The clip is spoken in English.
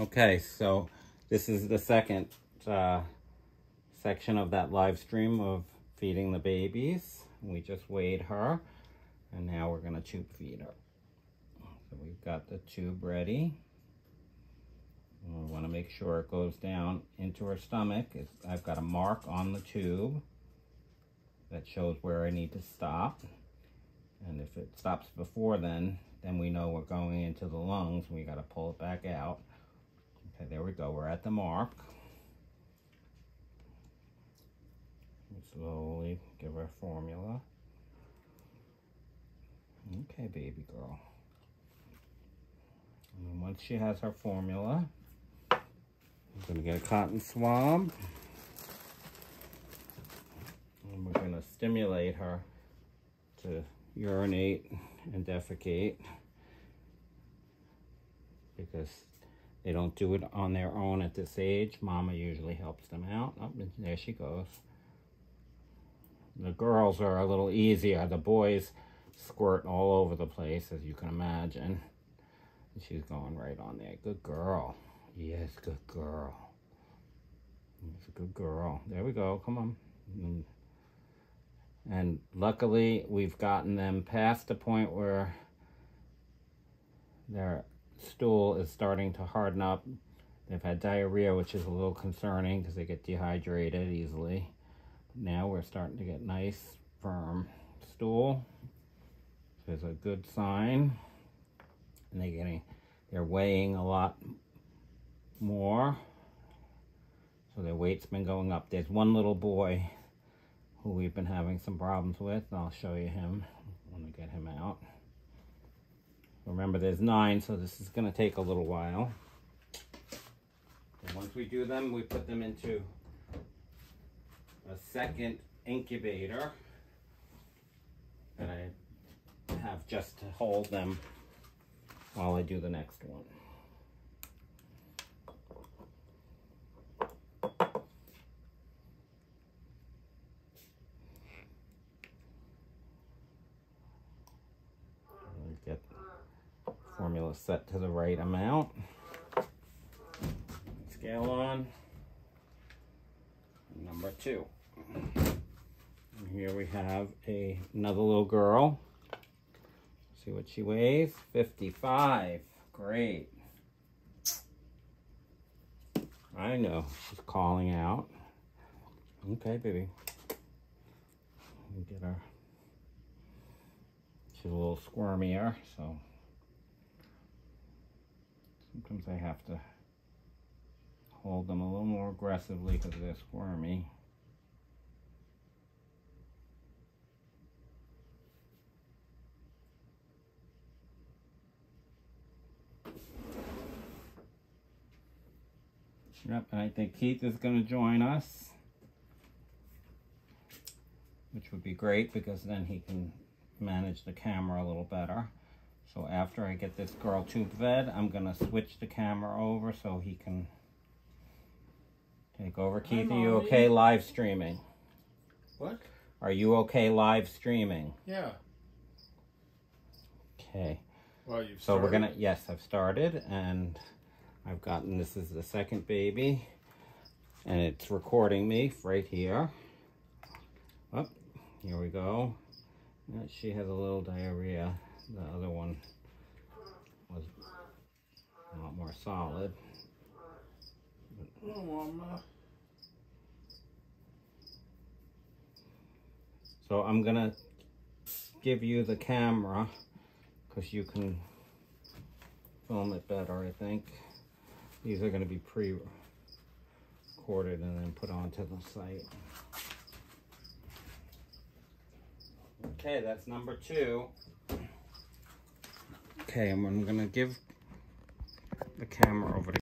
Okay, so this is the second uh, section of that live stream of feeding the babies. We just weighed her, and now we're going to tube feed her. So we've got the tube ready. We want to make sure it goes down into her stomach. It's, I've got a mark on the tube that shows where I need to stop. And if it stops before then, then we know we're going into the lungs. We got to pull it back out. Okay, there we go. We're at the mark. We slowly give her formula. Okay, baby girl. And once she has her formula, I'm going to get a cotton swab. And we're going to stimulate her to urinate and defecate because they don't do it on their own at this age. Mama usually helps them out. Oh, there she goes. The girls are a little easier. The boys squirt all over the place, as you can imagine. She's going right on there. Good girl. Yes, good girl. It's a good girl. There we go. Come on. And, and luckily, we've gotten them past the point where they're stool is starting to harden up. They've had diarrhea, which is a little concerning because they get dehydrated easily. Now we're starting to get nice, firm stool. It's a good sign. And they're getting, they're weighing a lot more. So their weight's been going up. There's one little boy who we've been having some problems with. I'll show you him when we get him out. Remember, there's nine, so this is going to take a little while. And once we do them, we put them into a second incubator that I have just to hold them while I do the next one. Formula set to the right amount. Scale on. Number two. And here we have a, another little girl. See what she weighs? 55. Great. I know. She's calling out. Okay, baby. Get her. She's a little squirmier, so Sometimes I have to hold them a little more aggressively because they're squirmy. Yep, and I think Keith is going to join us, which would be great because then he can manage the camera a little better. So after I get this girl tube fed, I'm going to switch the camera over so he can take over. Keith, are you okay live streaming? What? Are you okay live streaming? Yeah. Okay. Well, you've So we're going to, yes, I've started and I've gotten, this is the second baby and it's recording me right here. Up, oh, here we go. She has a little diarrhea the other one was a lot more solid. So I'm gonna give you the camera because you can film it better, I think. These are gonna be pre-recorded and then put onto the site. Okay, that's number two. Okay, I'm gonna give the camera over to